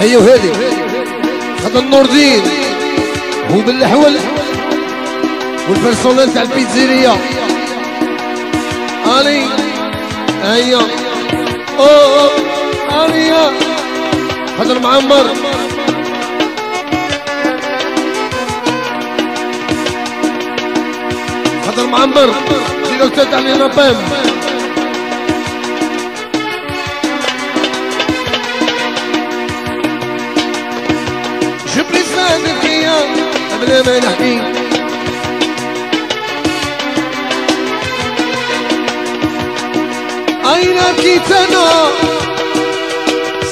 أيوه هذه هذا النور دين. هو بالحول والبرسونيل تاع البيتزيريا. علي أيوه أوه. علي هذا المعمر هذا المعمر ديريكتور تاع لي نابام قبل ما نحكي أين كيتنا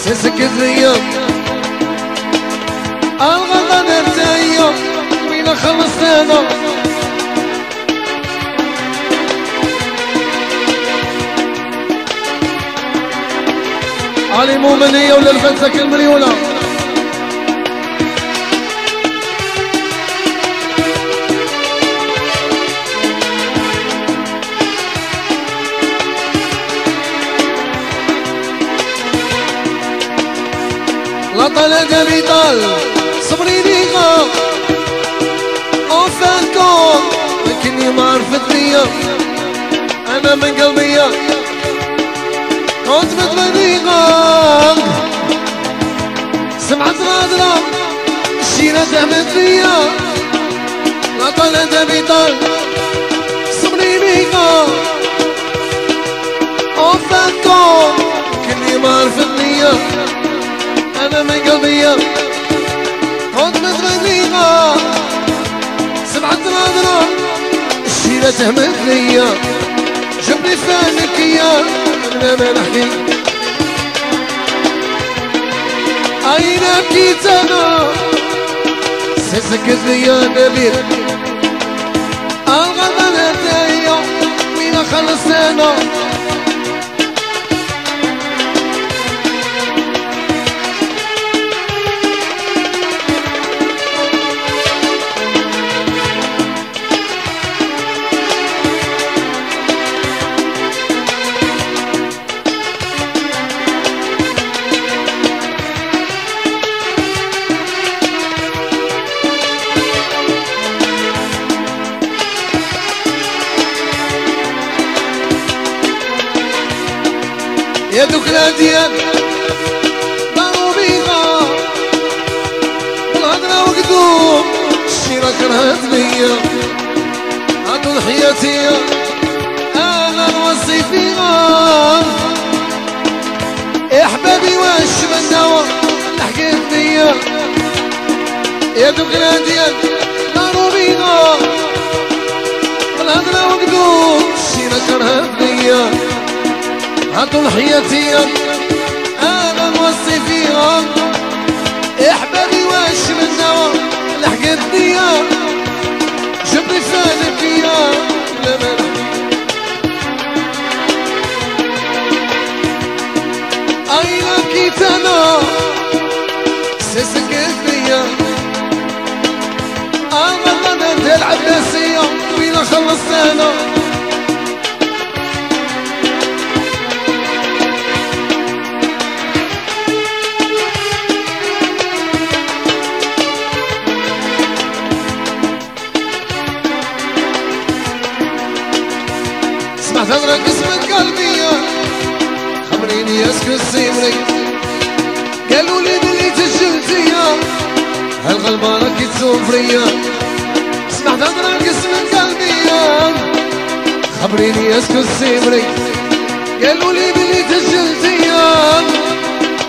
سسك الزيام الغدا نرتايا وين خلصنا علي مؤمنية ولا الفلسك المليونة لا طلق بيطال صبري ديغا اوفانكم لكني ما عرفت بيا أنا من قلبي. كنت متبديغا سمعت غادرة الشيرة دهمت فيا. لا طلق بيطال صبري ديغا اوفانكم كني ما عرفت بيا أنا من قلبي كنت متغنيها سبعة نادرة الشيلة تهمت ليا جبني فانك يا من ما نحكي أين بكيت أنا؟ سسكت ليا نبيل الغدا نتايا وين خلص أنا يا دوك الهديان داروا بيها. بالهضرة وقدوم. الشيرة كرهت بيا. عطوا حياتي أنا نوصي فيها. يا حبابي واش من دوا حكيت بيا يا دوك الهديان داروا بيها. بالهضرة وقدوم. الشيرة كرهت بيا. هاتوا حياتي أنا نوصي فيها يا حبابي واش من نوى لحقت بيا جبري فانك يا لا ما اين كيت أنا؟ سسكت بيا أنا غدا العباسية. وين خلصت أنا هضرة قسمة قلبي خبريني أسكت سيمري قالوا لي بلي تجلتي هالغلبة راكي تسوفريا سمعت هضرة قسمة قلبي خبريني أسكت سيمري قالوا لي بلي تجلتي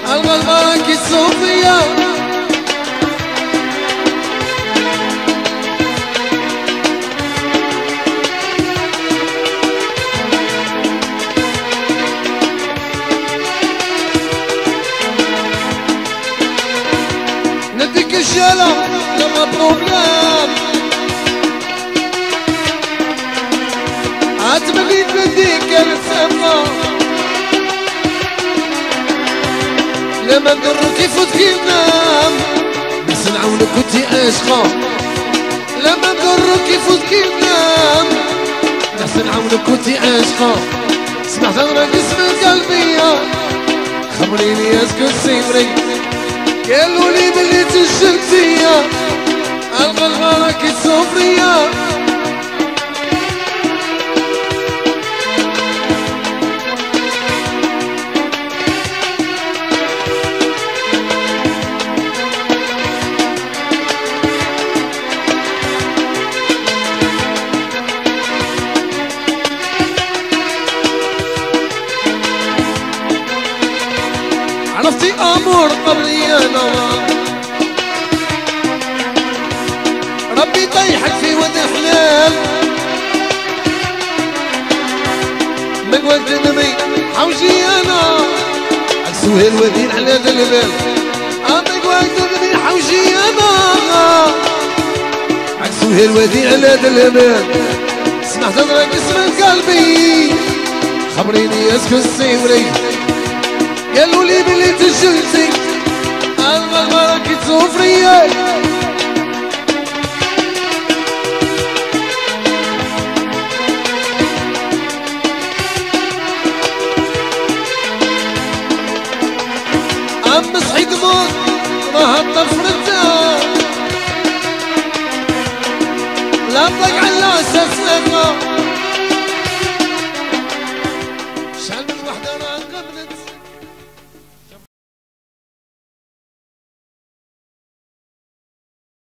هالغلبة راكي تسوفريا نديك الشالة لما بروبلام عتملي بديك السما لما نضرك يفوت كي نام بس نعاونك كنتي عاشقة لما نضرك يفوت كي نام بس نعاونك كنتي عاشقة سمعت أنا قسمة قلبي خبريني اسكت سيمري قالوا لي بلي تشلتيا الغلغلة كي سفرية عرفتي امور قبلي أنا ربي طيحك في ود حلال من وقت نمي حوشي أنا عكسوها الودين على البال من وقت نمي حوشي أنا عكسوها الودين على ذا البال سمعت ضرك اسم قلبي خبريني اسكن السيوري قالوا لي بلي تشلتي المغمرة كي تسوفرية أم صحيت موت راه طفرتها لا طلق على أساس